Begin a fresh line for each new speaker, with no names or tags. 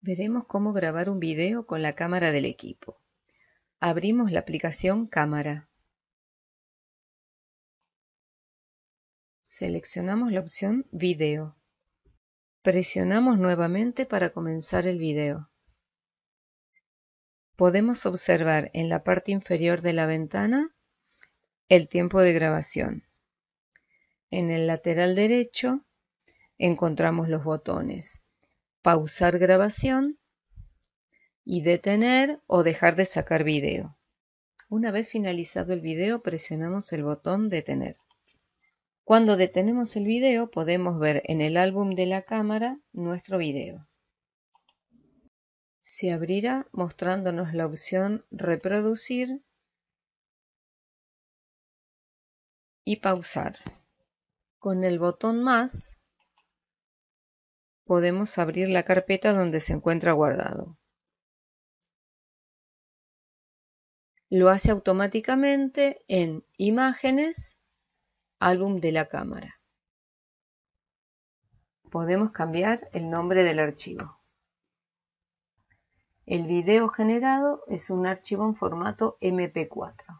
Veremos cómo grabar un video con la cámara del equipo. Abrimos la aplicación Cámara. Seleccionamos la opción Video. Presionamos nuevamente para comenzar el video. Podemos observar en la parte inferior de la ventana el tiempo de grabación. En el lateral derecho encontramos los botones pausar grabación y detener o dejar de sacar video. Una vez finalizado el video presionamos el botón detener. Cuando detenemos el video podemos ver en el álbum de la cámara nuestro video. Se abrirá mostrándonos la opción reproducir y pausar. Con el botón más podemos abrir la carpeta donde se encuentra guardado. Lo hace automáticamente en Imágenes, Álbum de la cámara. Podemos cambiar el nombre del archivo. El video generado es un archivo en formato MP4.